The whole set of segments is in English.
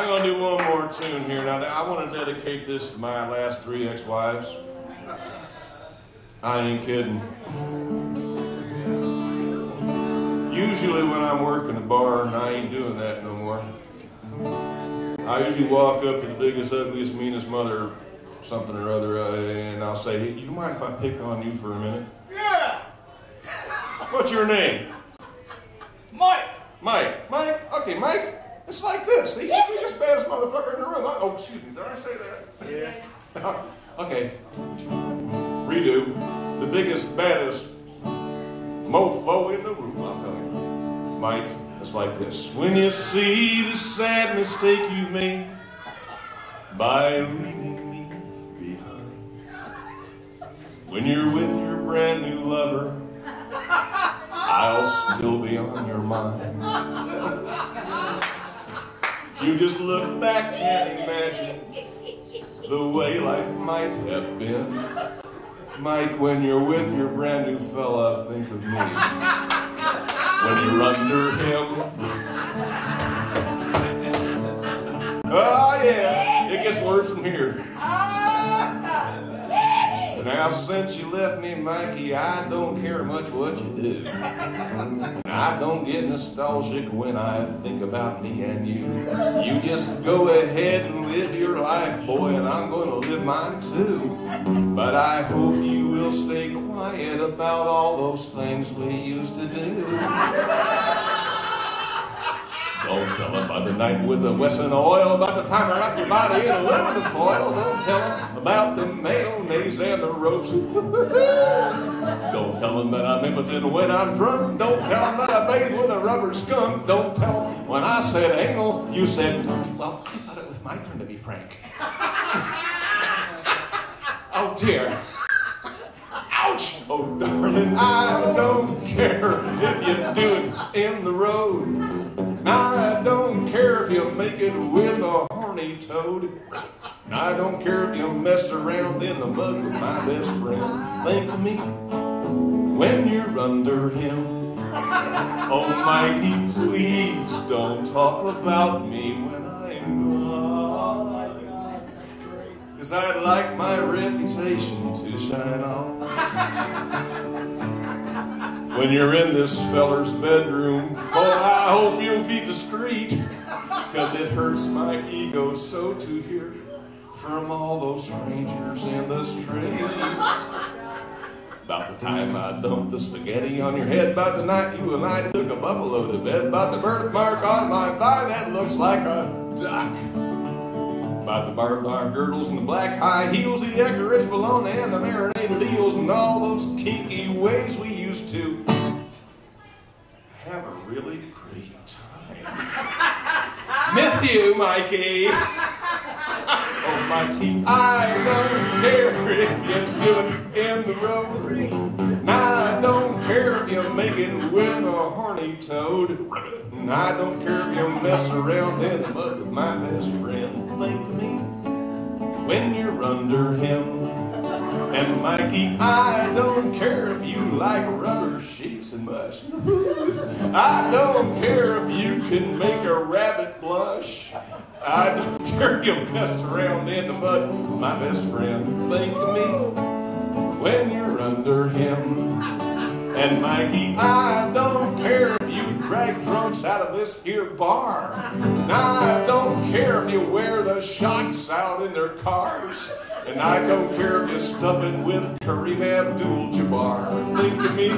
I'm gonna do one more tune here. Now I want to dedicate this to my last three ex-wives. I ain't kidding. Usually when I'm working a bar, and I ain't doing that no more, I usually walk up to the biggest, ugliest, meanest mother, something or other, uh, and I'll say, hey, you mind if I pick on you for a minute? Yeah! What's your name? Mike! Mike. Mike? Okay, Mike. It's like this. He's the biggest, baddest motherfucker in the room. I, oh, excuse me. Did I say that? Yeah. okay. Redo. The biggest, baddest mofo in the room. I'll tell you. Mike, it's like this. When you see the sad mistake you've made by leaving me behind, when you're with your brand new lover, I'll still be on your mind. You just look back and imagine the way life might have been. Mike, when you're with your brand new fella, think of me. When you're under him. Oh, yeah, it gets worse from here. Oh, Now, since you left me, Mikey, I don't care much what you do. I don't get nostalgic when I think about me and you. You just go ahead and live your life, boy, and I'm going to live mine too. But I hope you will stay quiet about all those things we used to do. The night with the Wesson oil, about the time I wrapped your body in aluminum foil. Don't tell them about the mayonnaise and the ropes. Don't tell them that I'm impotent when I'm drunk. Don't tell them that I bathe with a rubber skunk. Don't tell them when I said anal, you said, well, I thought it was my turn to be frank. oh dear. Ouch! Oh, darling, I don't care if you do it in the road. I don't if you make it with a horny toad. I don't care if you mess around in the mud with my best friend. Think of me when you're under him. Oh, Mikey, please don't talk about me when I'm gone. Cause I'd like my reputation to shine on. When you're in this feller's bedroom, oh, I hope you'll be discreet. Cause it hurts my ego so to hear from all those strangers in the streets. About the time I dumped the spaghetti on your head, about the night you and I took a buffalo to bed, about the birthmark on my thigh that looks like a duck. About the barbed wire girdles and the black high heels, the Eckrich bologna and the marinated eels, and all those kinky ways we used to have a really. With you, Mikey. oh, Mikey, I don't care if you do it in the road. And I don't care if you make it with a horny toad. And I don't care if you mess around in the mud with my best friend. Think of me when you're under him. And Mikey, I don't care if you like rubber sheets and mush. I don't care if you can make a rabbit blush. I don't care if you mess around in the mud. My best friend, think of me when you're under him. And Mikey, I don't care drag drunks out of this here bar. Now I don't care if you wear the shocks out in their cars. And I don't care if you stuff it with Kareem Abdul-Jabbar. Think of me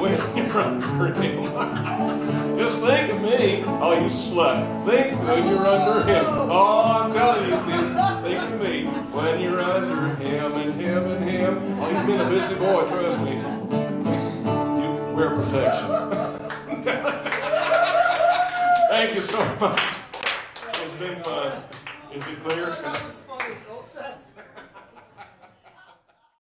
when you're under him. Just think of me. Oh, you slut. Think when you're under him. Oh, I'm telling you, think of me when you're under him and him and him. Oh, he's been a busy boy, trust me. You wear protection. Thank you so much. It's been fun. Is it clear?